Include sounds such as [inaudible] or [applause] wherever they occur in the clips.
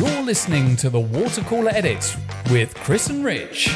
You're listening to the Water Cooler Edit with Chris and Rich.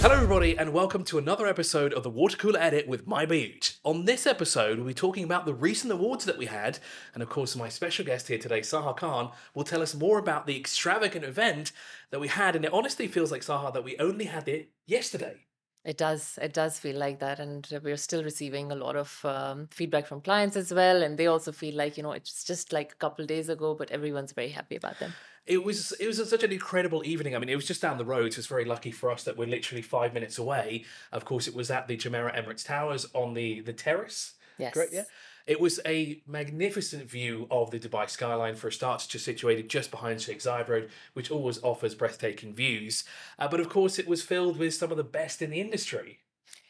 Hello, everybody, and welcome to another episode of the Water Cooler Edit with My Bayut. On this episode, we'll be talking about the recent awards that we had, and of course, my special guest here today, Sahar Khan, will tell us more about the extravagant event that we had. And it honestly feels like, Sahar, that we only had it yesterday. It does. It does feel like that, and we're still receiving a lot of um, feedback from clients as well, and they also feel like you know it's just like a couple days ago, but everyone's very happy about them. It was it was such an incredible evening. I mean, it was just down the road. So it's very lucky for us that we're literally five minutes away. Of course, it was at the Jumeirah Emirates Towers on the the terrace. Yes. Correct. Yeah. It was a magnificent view of the Dubai skyline for a start, just situated just behind Sheikh Zayed Road, which always offers breathtaking views. Uh, but of course, it was filled with some of the best in the industry.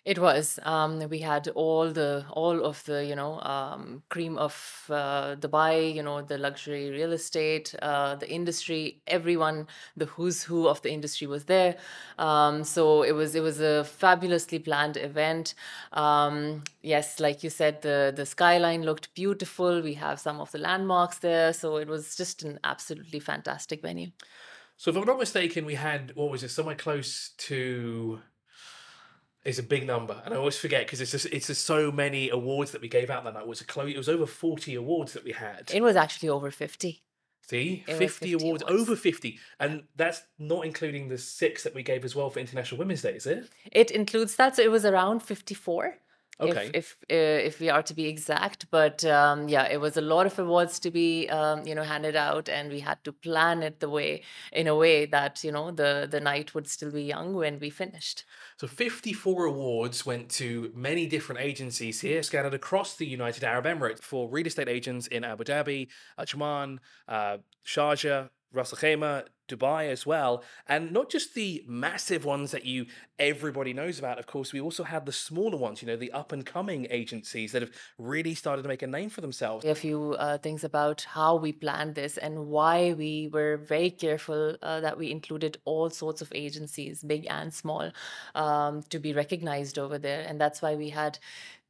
It was. Um, we had all the all of the you know um, cream of uh, Dubai. You know the luxury real estate, uh, the industry. Everyone, the who's who of the industry was there. Um, so it was it was a fabulously planned event. Um, yes, like you said, the the skyline looked beautiful. We have some of the landmarks there. So it was just an absolutely fantastic venue. So if I'm not mistaken, we had what was it? Somewhere close to is a big number, and I always forget because it's just it's just so many awards that we gave out that night. It was a close. It was over forty awards that we had. It was actually over fifty. See, 50, 50 awards, awards. over 50. And that's not including the six that we gave as well for International Women's Day, is it? It includes that, so it was around fifty-four. Okay. If if uh, if we are to be exact, but um, yeah, it was a lot of awards to be um, you know handed out, and we had to plan it the way in a way that you know the the night would still be young when we finished. So 54 awards went to many different agencies here, scattered across the United Arab Emirates for real estate agents in Abu Dhabi, Ajman, uh, Sharjah, Ras Al Khaimah, Dubai as well. And not just the massive ones that you everybody knows about, of course, we also had the smaller ones, you know, the up and coming agencies that have really started to make a name for themselves. A few uh, things about how we planned this and why we were very careful uh, that we included all sorts of agencies, big and small, um, to be recognized over there. And that's why we had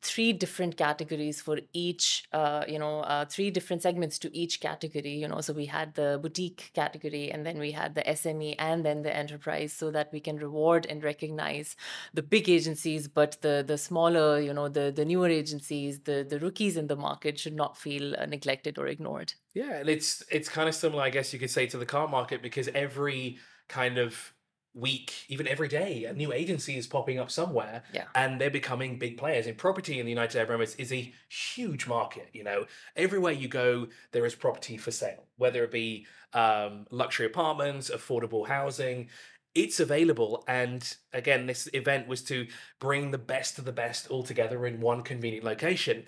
three different categories for each uh, you know uh, three different segments to each category you know. So we had the boutique category and then we had the sme and then the enterprise so that we can reward and recognize the big agencies but the the smaller you know the the newer agencies the the rookies in the market should not feel uh, neglected or ignored. Yeah, and it's it's kind of similar, I guess you could say, to the car market because every kind of week, even every day, a new agency is popping up somewhere, Yeah. and they're becoming big players. And property in the United Arab Emirates is a huge market. You know, everywhere you go, there is property for sale, whether it be um, luxury apartments, affordable housing. It's available, and again, this event was to bring the best of the best all together in one convenient location.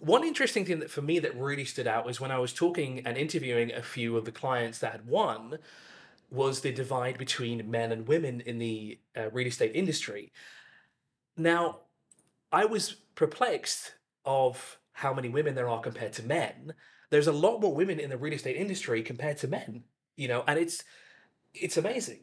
One interesting thing that for me that really stood out was when I was talking and interviewing a few of the clients that had won was the divide between men and women in the uh, real estate industry. Now, I was perplexed of how many women there are compared to men. There's a lot more women in the real estate industry compared to men, you know, and it's it's amazing.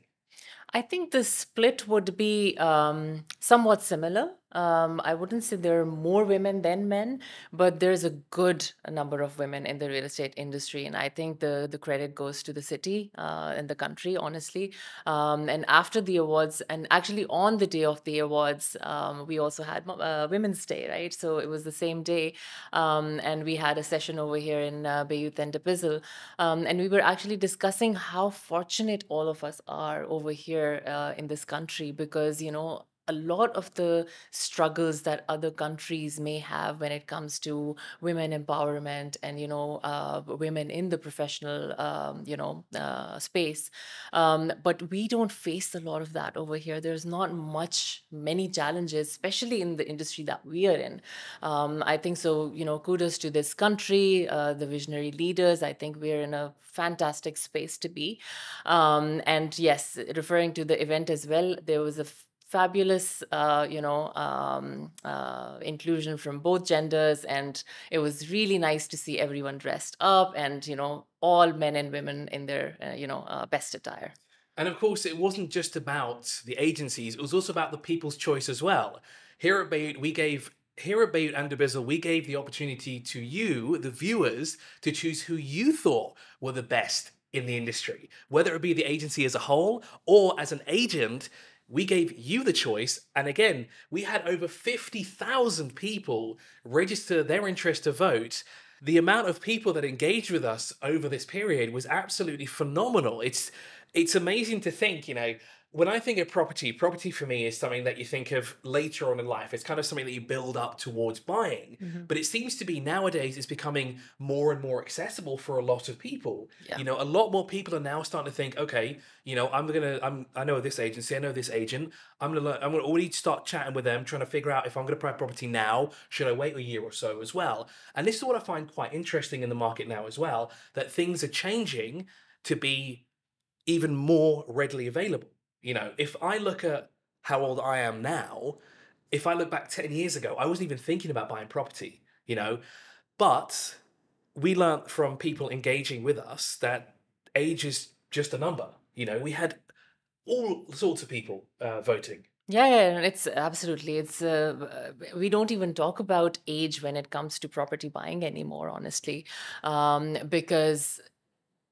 I think the split would be um, somewhat similar. Um, I wouldn't say there are more women than men, but there's a good number of women in the real estate industry, and I think the the credit goes to the city uh, and the country, honestly. Um, and after the awards, and actually on the day of the awards, um, we also had uh, Women's Day, right? So it was the same day, um, and we had a session over here in uh, Bayut and dubizzle, um, and we were actually discussing how fortunate all of us are over here uh, in this country because you know a lot of the struggles that other countries may have when it comes to women empowerment and you know uh, women in the professional um, you know uh, space. Um, but we don't face a lot of that over here. There's not much many challenges especially in the industry that we are in. Um, i think so you know kudos to this country uh, the visionary leaders. I think we're in a fantastic space to be. Um, and yes referring to the event as well there was a f- fabulous uh, you know um, uh, inclusion from both genders and it was really nice to see everyone dressed up and you know all men and women in their uh, you know uh, best attire And of course, it wasn't just about the agencies, it was also about the people's choice as well. Here at Bayut, we gave here at Bayut and dubizzle, we gave the opportunity to you, the viewers, to choose who you thought were the best in the industry, whether it be the agency as a whole or as an agent. We gave you the choice. And again, we had over 50,000 people register their interest to vote the amount of people that engaged with us over this period was absolutely phenomenal. It's it's amazing to think, you know, when I think of property, property for me is something that you think of later on in life. It's kind of something that you build up towards buying. Mm-hmm. But it seems to be nowadays it's becoming more and more accessible for a lot of people. Yeah. You know, a lot more people are now starting to think, okay, you know, I'm gonna, I'm, I know this agency, I know this agent. I'm gonna, learn, I'm gonna already start chatting with them, trying to figure out if I'm gonna buy property now. Should I wait a year or so as well? And this is what I find quite interesting in the market now as well. That things are changing to be even more readily available. You know, if I look at how old I am now, if I look back 10 years ago, I wasn't even thinking about buying property, you know. But we learned from people engaging with us that age is just a number. You know, we had all sorts of people uh, voting. Yeah, yeah, it's absolutely. It's uh, we don't even talk about age when it comes to property buying anymore, honestly, um, because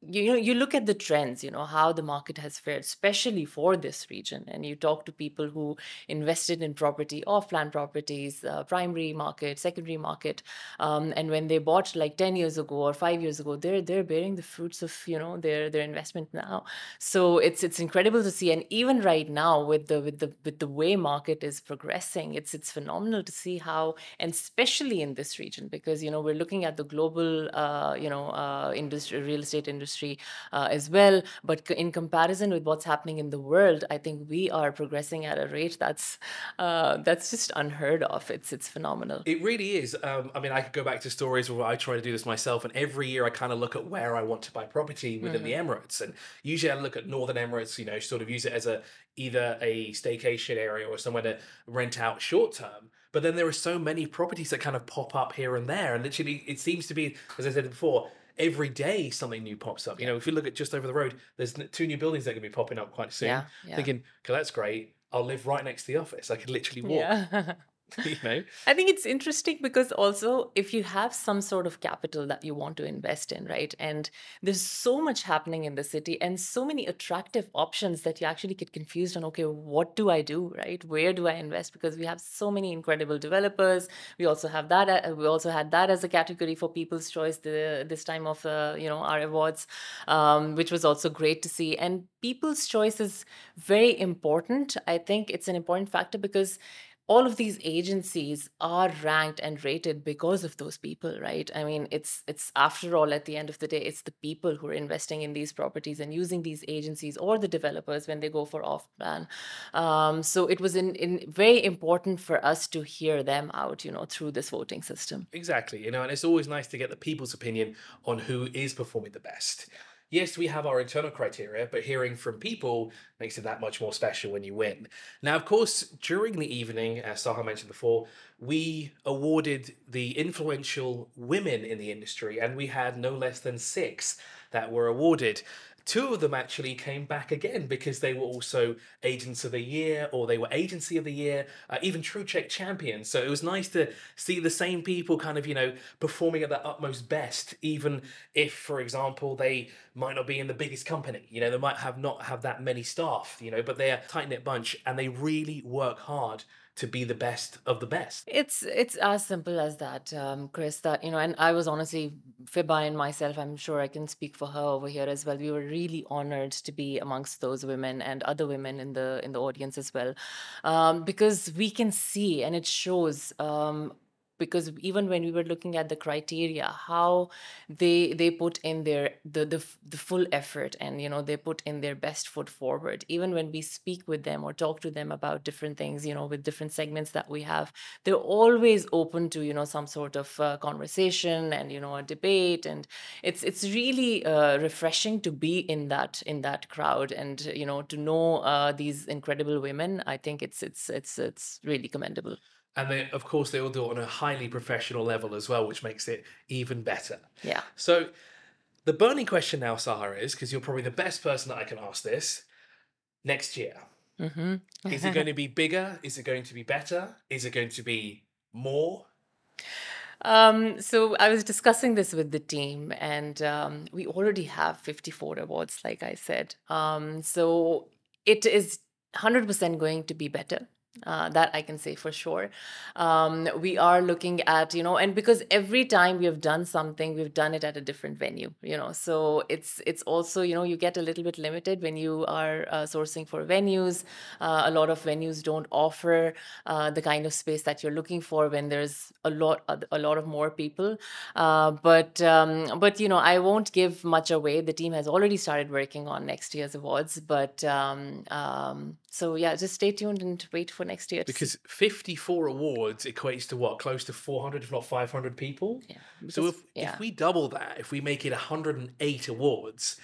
you know you look at the trends you know how the market has fared especially for this region and you talk to people who invested in property off plan properties uh, primary market secondary market um, and when they bought like 10 years ago or 5 years ago they're they're bearing the fruits of you know their their investment now. So it's it's incredible to see and even right now with the with the with the way market is progressing it's it's phenomenal to see how and especially in this region because you know we're looking at the global uh, you know uh, industry real estate industry industry uh, as well. But in comparison with what's happening in the world, I think we are progressing at a rate that's uh, that's just unheard of. It's it's phenomenal. It really is. Um, I mean, I could go back to stories where I try to do this myself, and every year I kind of look at where I want to buy property within mm-hmm. the Emirates, and usually I look at Northern Emirates. You know, sort of use it as a either a staycation area or somewhere to rent out short term. But then there are so many properties that kind of pop up here and there, and literally it seems to be, as I said before, every day something new pops up. You know, if you look at just over the road, there's two new buildings that are going to be popping up quite soon. Yeah, yeah. Thinking, okay, that's great. I'll live right next to the office. I could literally walk. Yeah. [laughs] [laughs] you know? I think it's interesting because also if you have some sort of capital that you want to invest in right and there's so much happening in the city and so many attractive options that you actually get confused on okay what do i do? right? Where do i invest? because we have so many incredible developers. We also have that uh, we also had that as a category for people's choice the, this time of uh, you know our awards um, which was also great to see. And people's choice is very important. I think it's an important factor because all of these agencies are ranked and rated because of those people right? I mean it's it's after all at the end of the day it's the people who are investing in these properties and using these agencies or the developers when they go for off plan. Um, so it was in, in very important for us to hear them out you know through this voting system. Exactly you know and it's always nice to get the people's opinion on who is performing the best yes, we have our internal criteria, but hearing from people makes it that much more special when you win. Now, of course, during the evening, as Sahar mentioned before, we awarded the influential women in the industry, and we had no less than six that were awarded. Two of them actually came back again because they were also Agents of the Year or they were Agency of the Year, uh, even True Check champions. So it was nice to see the same people kind of, you know, performing at their utmost best, even if, for example, they might not be in the biggest company. You know, they might have not have that many staff, you know, but they're a tight knit bunch and they really work hard to be the best of the best. It's it's as simple as that, um, Chris. That you know, and I was honestly Fiba and myself. I'm sure I can speak for her over here as well. We were really honored to be amongst those women and other women in the in the audience as well, um, because we can see and it shows um, because even when we were looking at the criteria how they they put in their the, the the full effort and you know they put in their best foot forward. Even when we speak with them or talk to them about different things you know with different segments that we have they're always open to you know some sort of uh, conversation and you know a debate. And it's it's really uh, refreshing to be in that in that crowd and you know to know uh, these incredible women. I think it's it's it's it's really commendable and they, of course, they all do it on a highly professional level as well, which makes it even better. Yeah. So, the burning question now, Sahar, is because you're probably the best person that I can ask this. Next year, mm-hmm. is it going [laughs] to be bigger? Is it going to be better? Is it going to be more? Um, so I was discussing this with the team, and um, we already have 54 awards, like I said. Um, so it is 100% going to be better. Uh, that I can say for sure. Um, we are looking at, you know, and because every time we have done something, we've done it at a different venue, you know. So it's it's also, you know, you get a little bit limited when you are uh, sourcing for venues. Uh, a lot of venues don't offer uh, the kind of space that you're looking for when there's a lot a lot of more people. Uh, but um, but you know, I won't give much away. The team has already started working on next year's awards, but um, um so yeah, just stay tuned and wait for next year. Because 54 awards equates to what? Close to 400, if not 500 people? Yeah. So if, yeah. if we double that, if we make it 108 awards,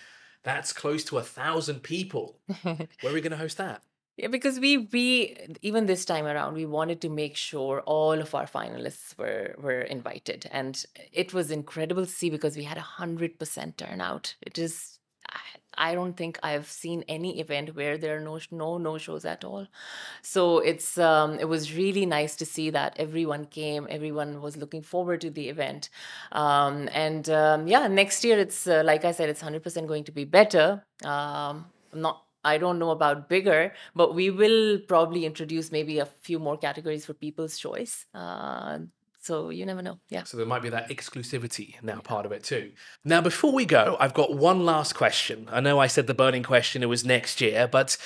that's close to a thousand people. [laughs] Where are we going to host that? Yeah, because we we even this time around we wanted to make sure all of our finalists were were invited, and it was incredible to see because we had a hundred percent turnout. It is ah, I don't think I've seen any event where there are no no no shows at all. So it's um, it was really nice to see that everyone came, everyone was looking forward to the event, um, and um, yeah, next year it's uh, like I said, it's hundred percent going to be better. Um, not I don't know about bigger, but we will probably introduce maybe a few more categories for people's choice. Uh, so you never know. Yeah. So there might be that exclusivity now part of it too. Now, before we go, I've got one last question. I know I said the burning question, it was next year, but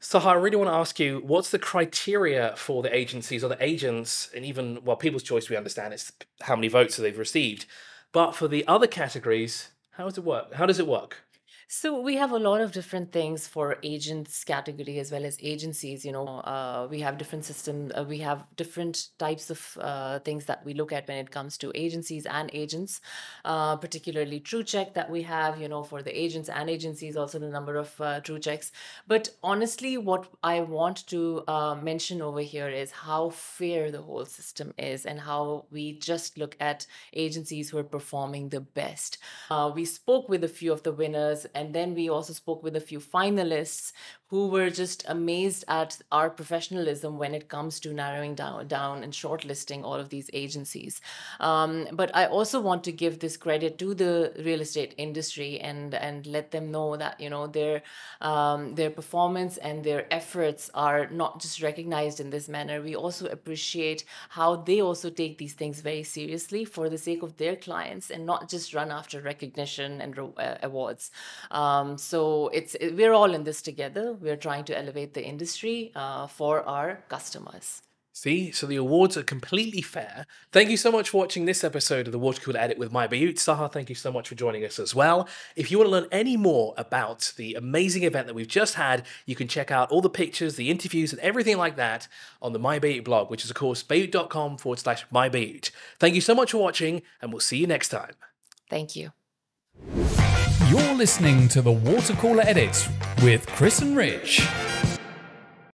Sahar, I really want to ask you what's the criteria for the agencies or the agents, and even, well, People's Choice, we understand it's how many votes they've received. But for the other categories, how does it work? How does it work? So we have a lot of different things for agents category as well as agencies. You know, uh, we have different systems. Uh, we have different types of uh, things that we look at when it comes to agencies and agents, uh, particularly TrueCheck that we have. You know, for the agents and agencies, also the number of uh, TrueChecks. But honestly, what I want to uh, mention over here is how fair the whole system is and how we just look at agencies who are performing the best. we spoke with a few of the winners and then we also spoke with a few finalists who were just amazed at our professionalism when it comes to narrowing down, down and shortlisting all of these agencies. Um, but I also want to give this credit to the real estate industry and and let them know that you know their um, their performance and their efforts are not just recognized in this manner. We also appreciate how they also take these things very seriously for the sake of their clients and not just run after recognition and uh, awards. Um, so it's we're all in this together we're trying to elevate the industry uh, for our customers. See, so the awards are completely fair. Thank you so much for watching this episode of the Water Cooler Edit with My Bayut. Sahar, thank you so much for joining us as well. If you want to learn any more about the amazing event that we've just had, you can check out all the pictures, the interviews, and everything like that on the My Bayut blog, which is, of course, bayut.com forward slash My Bayut. Thank you so much for watching, and we'll see you next time. Thank you. You're listening to the Water Cooler Edit with Chris and Rich.